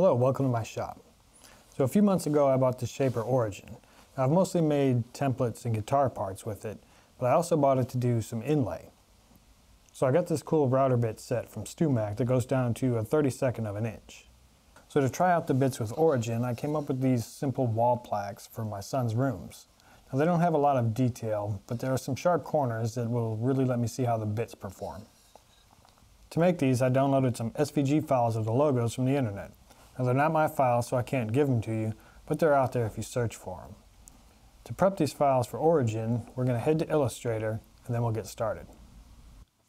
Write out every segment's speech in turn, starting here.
Hello, welcome to my shop. So a few months ago I bought the Shaper Origin. Now, I've mostly made templates and guitar parts with it, but I also bought it to do some inlay. So I got this cool router bit set from StewMac that goes down to a 32nd of an inch. So to try out the bits with Origin, I came up with these simple wall plaques for my son's rooms. Now they don't have a lot of detail, but there are some sharp corners that will really let me see how the bits perform. To make these, I downloaded some SVG files of the logos from the internet. Now they're not my files, so I can't give them to you, but they're out there if you search for them. To prep these files for Origin, we're going to head to Illustrator, and then we'll get started.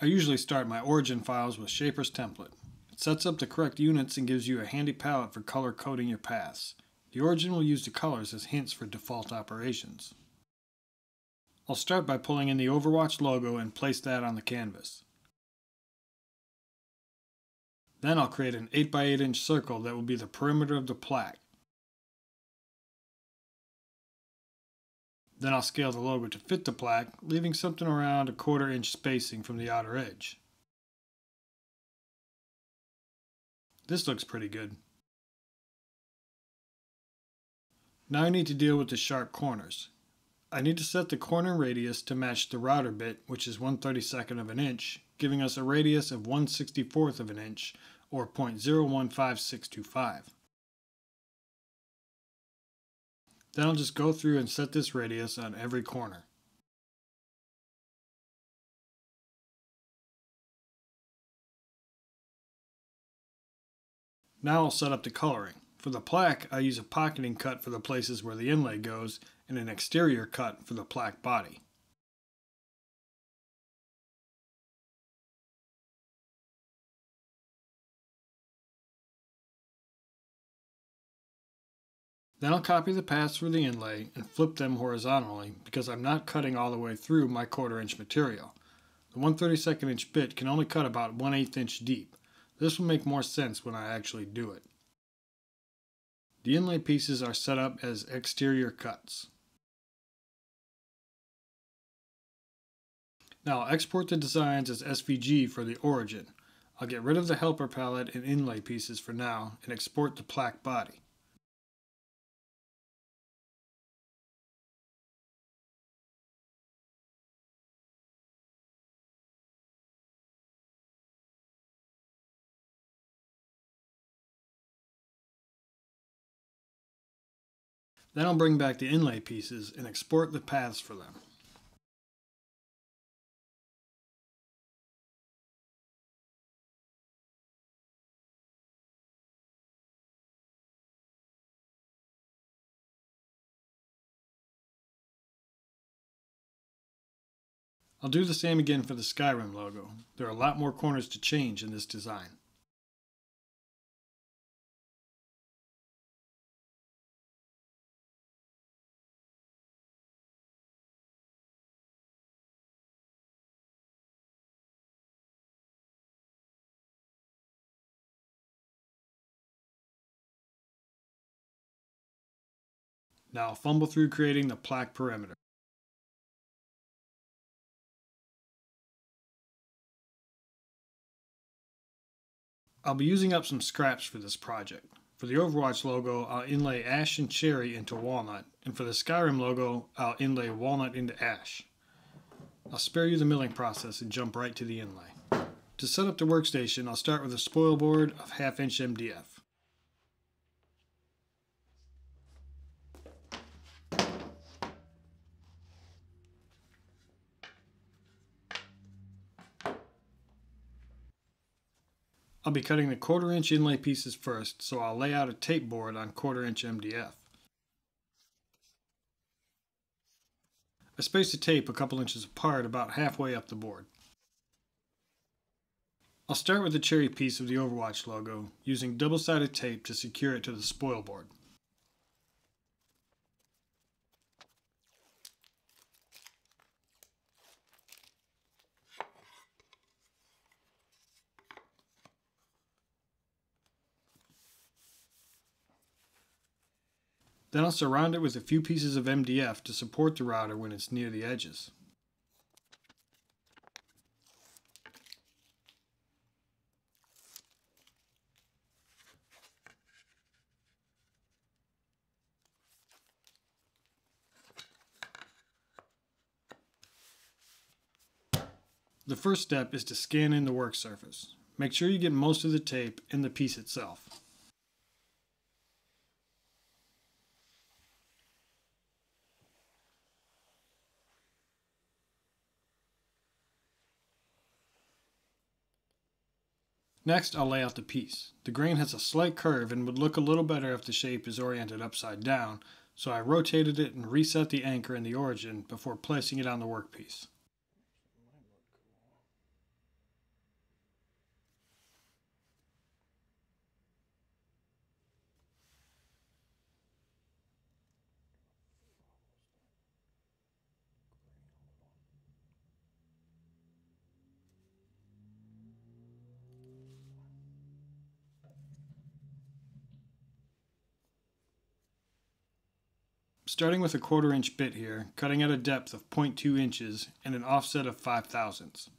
I usually start my Origin files with Shaper's template. It sets up the correct units and gives you a handy palette for color coding your paths. The Origin will use the colors as hints for default operations. I'll start by pulling in the Overwatch logo and place that on the canvas. Then I'll create an 8 by 8 inch circle that will be the perimeter of the plaque. Then I'll scale the logo to fit the plaque, leaving something around a quarter inch spacing from the outer edge. This looks pretty good. Now I need to deal with the sharp corners. I need to set the corner radius to match the router bit, which is 1 32nd of an inch, giving us a radius of 1 64th of an inch, or 0.015625. Then I'll just go through and set this radius on every corner. Now I'll set up the coloring. For the plaque, I use a pocketing cut for the places where the inlay goes and an exterior cut for the plaque body. Then I'll copy the paths for the inlay and flip them horizontally because I'm not cutting all the way through my quarter inch material. The 1 32nd inch bit can only cut about 1 8 inch deep. This will make more sense when I actually do it. The inlay pieces are set up as exterior cuts. Now I'll export the designs as SVG for the origin. I'll get rid of the helper palette and inlay pieces for now and export the plaque body. Then I'll bring back the inlay pieces and export the paths for them. I'll do the same again for the Skyrim logo. There are a lot more corners to change in this design. Now fumble through creating the plaque perimeter. I'll be using up some scraps for this project. For the Overwatch logo, I'll inlay ash and cherry into walnut, and for the Skyrim logo, I'll inlay walnut into ash. I'll spare you the milling process and jump right to the inlay. To set up the workstation, I'll start with a spoil board of half inch MDF. I'll be cutting the quarter inch inlay pieces first, so I'll lay out a tape board on quarter inch MDF. I space the tape a couple inches apart about halfway up the board. I'll start with the cherry piece of the Overwatch logo, using double-sided tape to secure it to the spoil board. Then I'll surround it with a few pieces of MDF to support the router when it's near the edges. The first step is to scan in the work surface. Make sure you get most of the tape and the piece itself. Next, I'll lay out the piece. The grain has a slight curve and would look a little better if the shape is oriented upside down, so I rotated it and reset the anchor in the origin before placing it on the workpiece. Starting with a quarter inch bit here, cutting at a depth of 0.2 inches and an offset of 5 thousandths.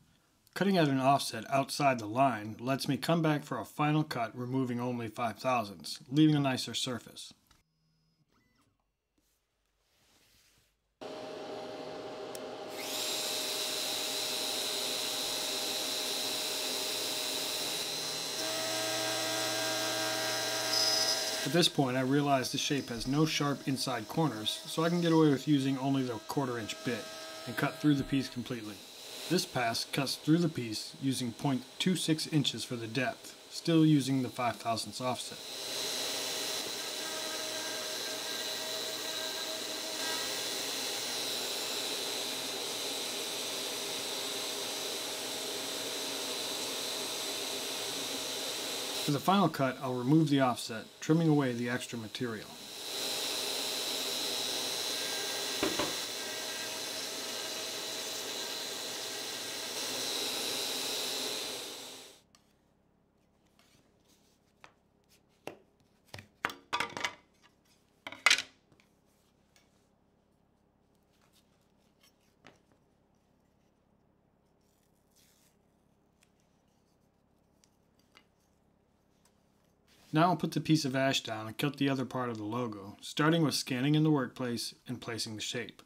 Cutting at an offset outside the line lets me come back for a final cut removing only 5 thousandths, leaving a nicer surface. At this point, I realize the shape has no sharp inside corners, so I can get away with using only the quarter inch bit and cut through the piece completely. This pass cuts through the piece using 0.26 inches for the depth, still using the 5 thousandths offset. For the final cut, I'll remove the offset, trimming away the extra material. Now I'll put the piece of ash down and cut the other part of the logo, starting with scanning in the workplace and placing the shape.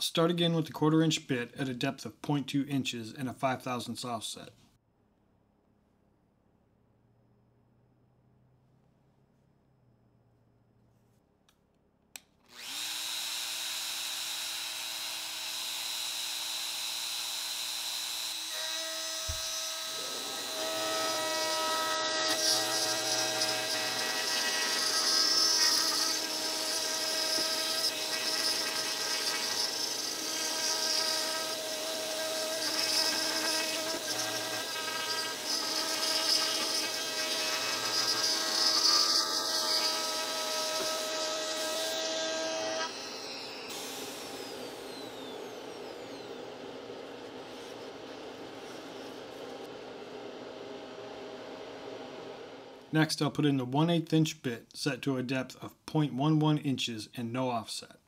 I'll start again with the quarter inch bit at a depth of 0.2 inches and a 5 thousandths offset. Next, I'll put in the 1 8 inch bit set to a depth of 0.11 inches and no offset.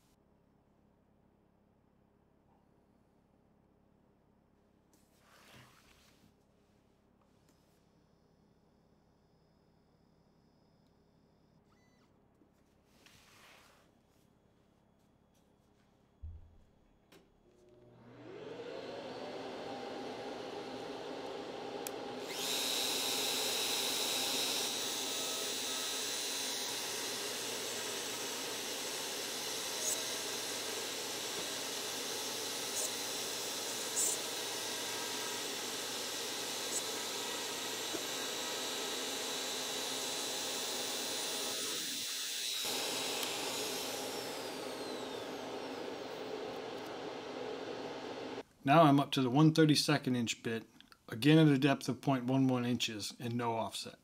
Now I'm up to the 132nd inch bit, again at a depth of 0.11 inches and no offset.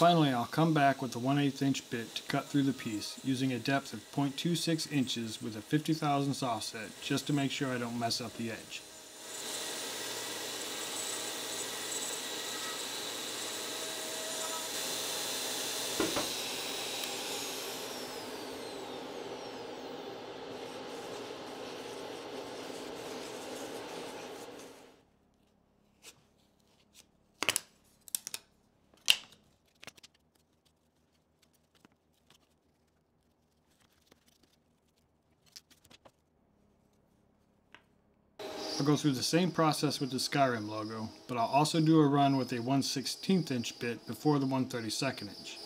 Finally, I'll come back with the 1 8 inch bit to cut through the piece using a depth of 0.26 inches with a 50 thousandths offset just to make sure I don't mess up the edge. Go through the same process with the Skyrim logo, but I'll also do a run with a 1 16th inch bit before the 1 32nd inch.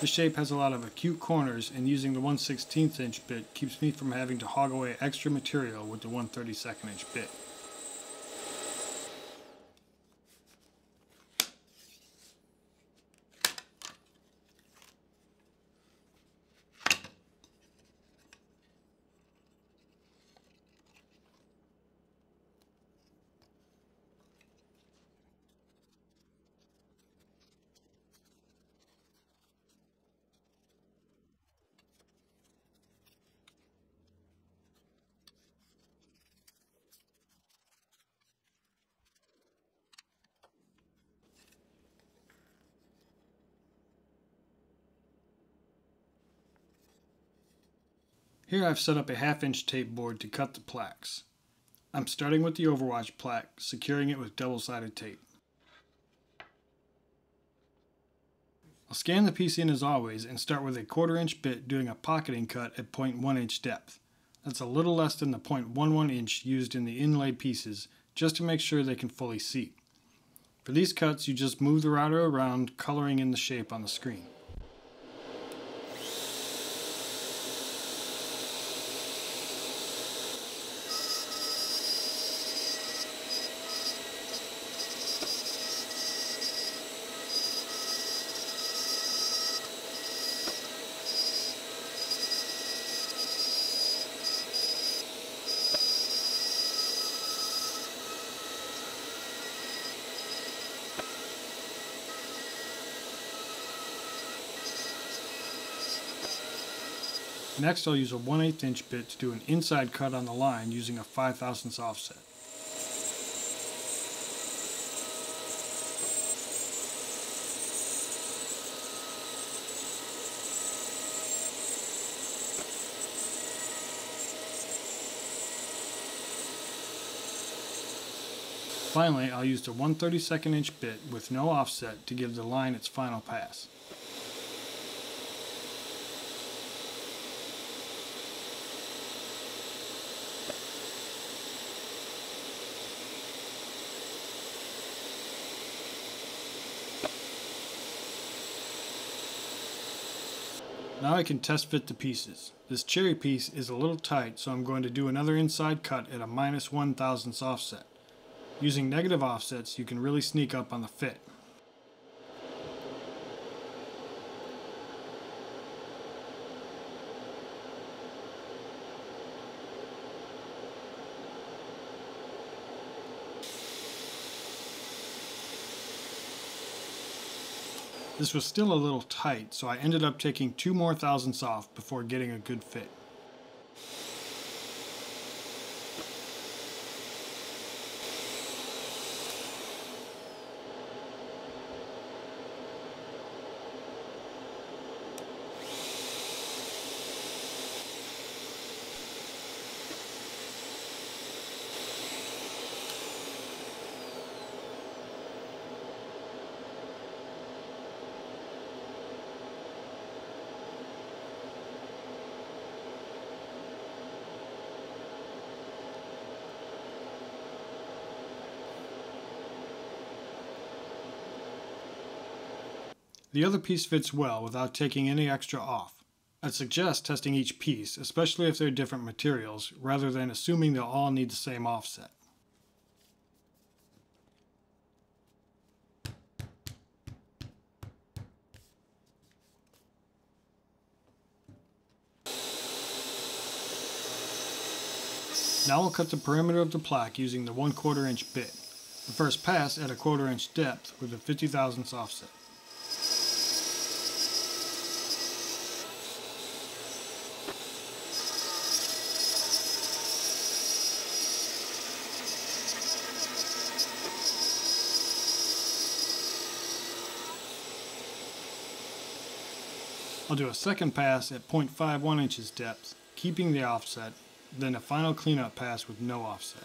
The shape has a lot of acute corners and using the 1 16th inch bit keeps me from having to hog away extra material with the 1 32nd inch bit. Here I've set up a half inch tape board to cut the plaques. I'm starting with the Overwatch plaque, securing it with double sided tape. I'll scan the piece in as always and start with a quarter inch bit doing a pocketing cut at 0.1 inch depth. That's a little less than the 0.11 inch used in the inlay pieces just to make sure they can fully seat. For these cuts you just move the router around coloring in the shape on the screen. Next I'll use a 1 8 inch bit to do an inside cut on the line using a 5 thousandths offset. Finally, I'll use the 1 32nd inch bit with no offset to give the line its final pass. Now I can test fit the pieces. This cherry piece is a little tight so I'm going to do another inside cut at a minus one thousandths offset. Using negative offsets you can really sneak up on the fit. This was still a little tight, so I ended up taking two more thousandths off before getting a good fit. The other piece fits well without taking any extra off. I'd suggest testing each piece, especially if they're different materials, rather than assuming they'll all need the same offset. Now we'll cut the perimeter of the plaque using the 1 quarter inch bit. The first pass at a quarter inch depth with a 50 thousandths offset. I'll do a second pass at 0.51 inches depth, keeping the offset, then a final cleanup pass with no offset.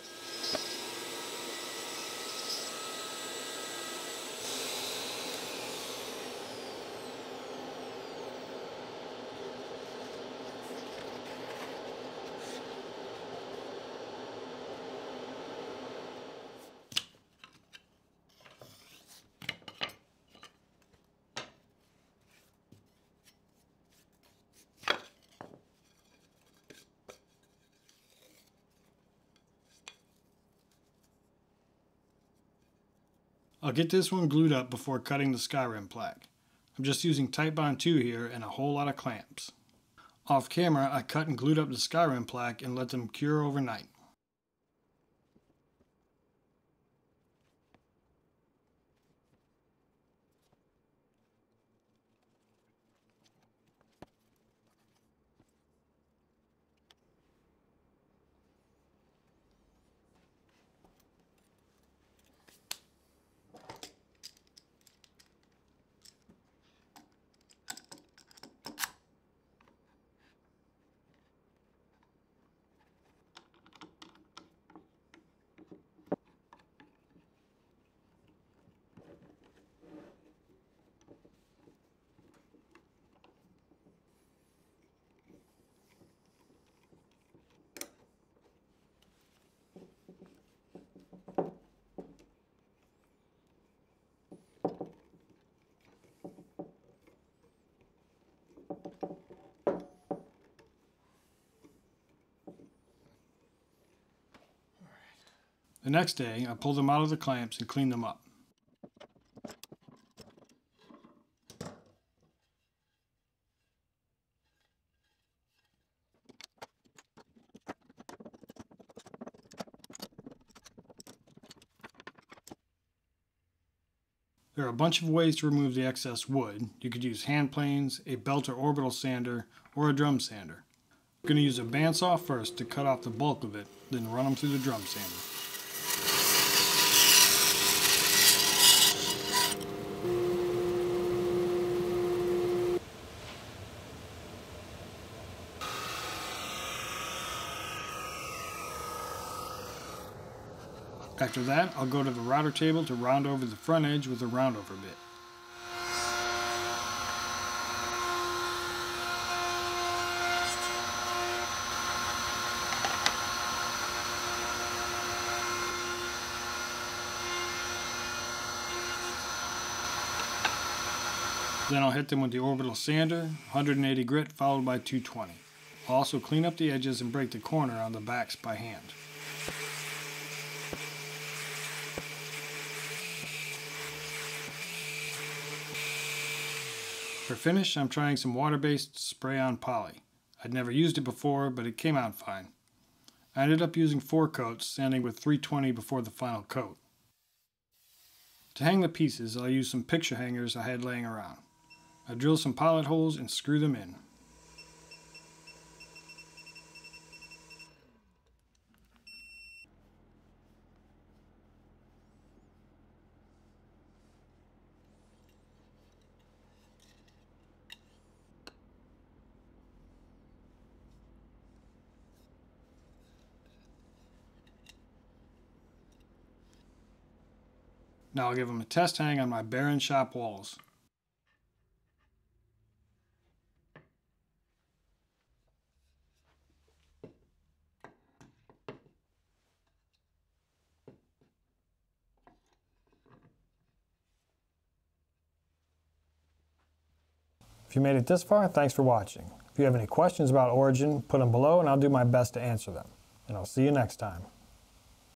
I'll get this one glued up before cutting the Skyrim plaque. I'm just using Titebond 2 here and a whole lot of clamps. Off camera, I cut and glued up the Skyrim plaque and let them cure overnight. The next day, I pulled them out of the clamps and cleaned them up. Bunch of ways to remove the excess wood. You could use hand planes, a belt or orbital sander, or a drum sander. I'm going to use a bandsaw first to cut off the bulk of it, then run them through the drum sander. After that, I'll go to the router table to round over the front edge with a roundover bit. Then I'll hit them with the orbital sander, 180 grit followed by 220. I'll also clean up the edges and break the corner on the backs by hand. For finish, I'm trying some water-based spray-on poly. I'd never used it before, but it came out fine. I ended up using four coats, sanding with 320 before the final coat. To hang the pieces, I'll use some picture hangers I had laying around. I drill some pilot holes and screw them in. Now I'll give them a test hang on my barren shop walls. If you made it this far, thanks for watching. If you have any questions about Origin, put them below and I'll do my best to answer them. And I'll see you next time.